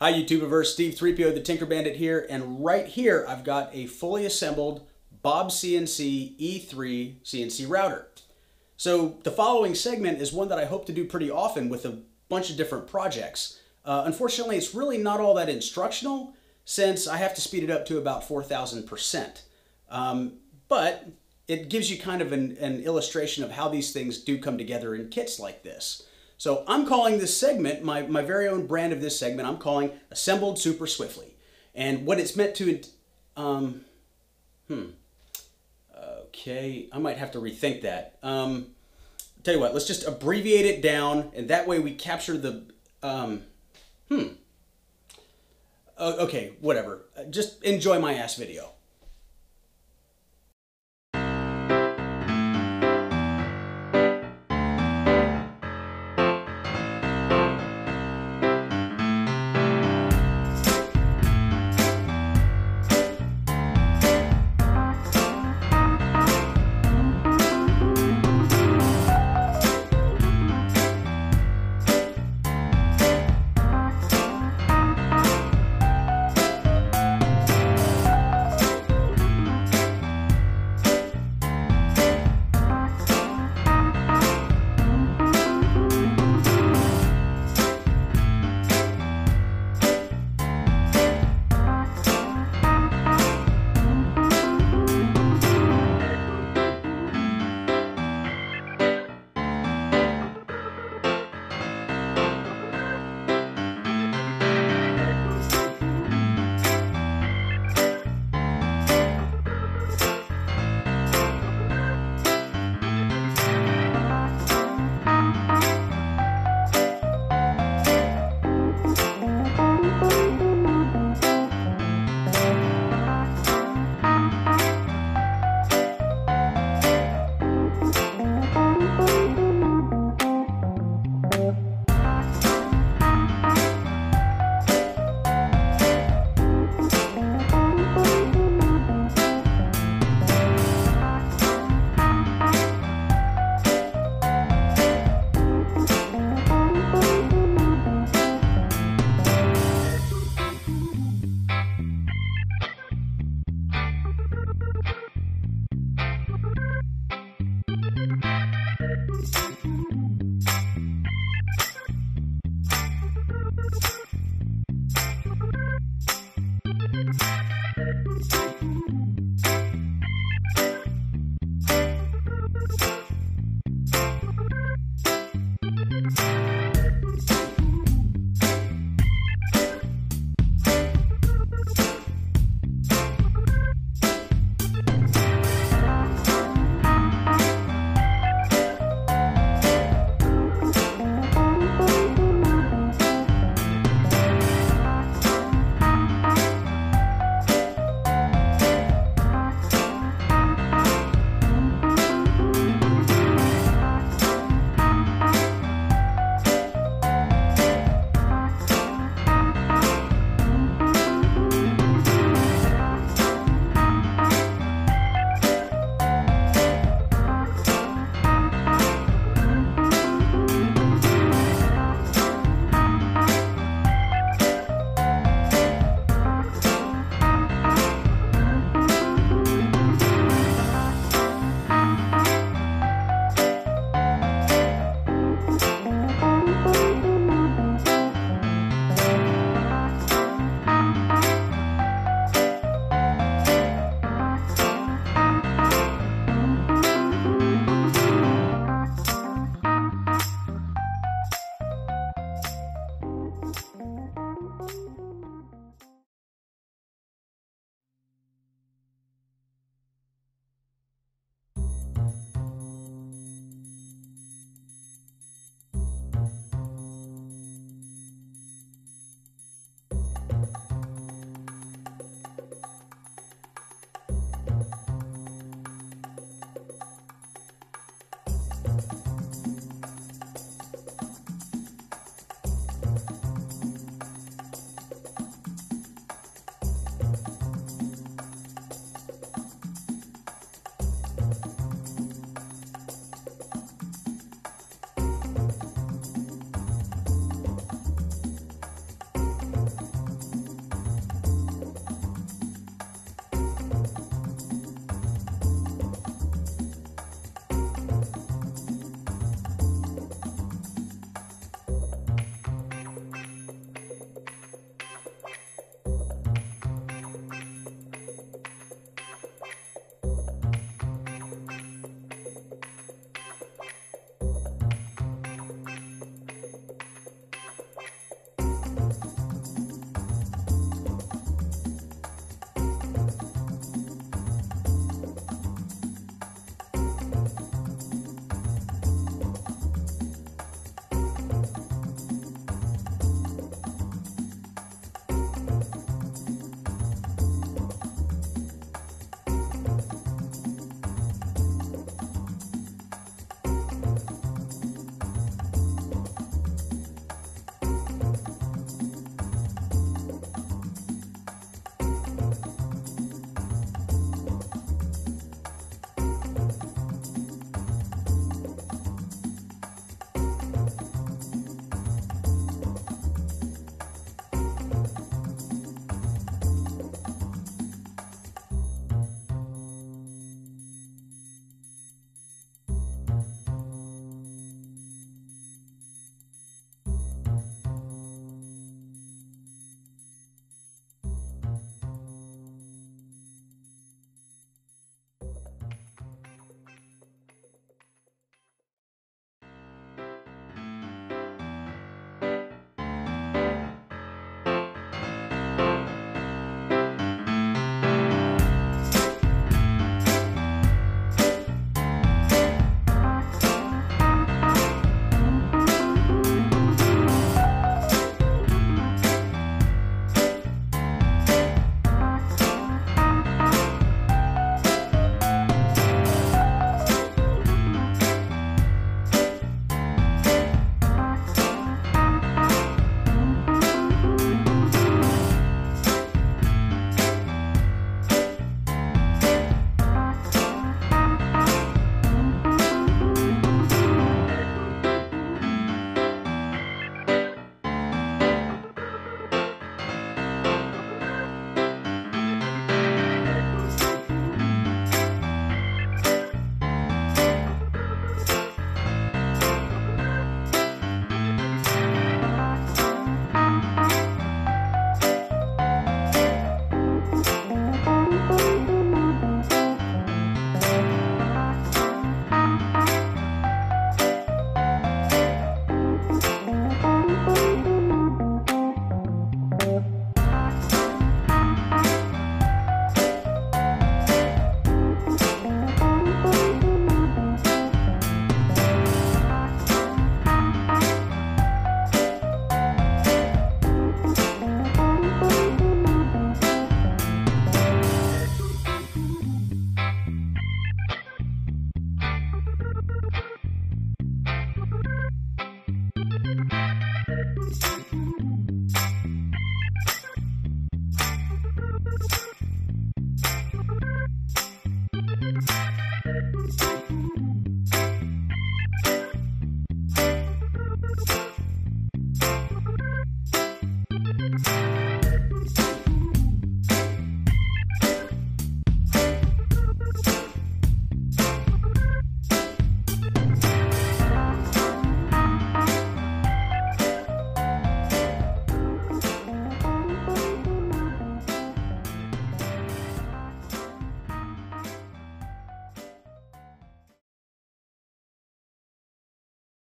Hi YouTubeverse, Steve 3PO the Tinker Bandit here, and right here I've got a fully assembled Bob CNC E3 CNC router. So the following segment is one that I hope to do pretty often with a bunch of different projects. Uh, unfortunately, it's really not all that instructional since I have to speed it up to about 4,000%. Um, but it gives you kind of an, an illustration of how these things do come together in kits like this. So I'm calling this segment, my, my very own brand of this segment, I'm calling Assembled Super Swiftly. And what it's meant to, um, hmm, okay, I might have to rethink that. Um, tell you what, let's just abbreviate it down, and that way we capture the, um, hmm, okay, whatever. Just enjoy my ass video.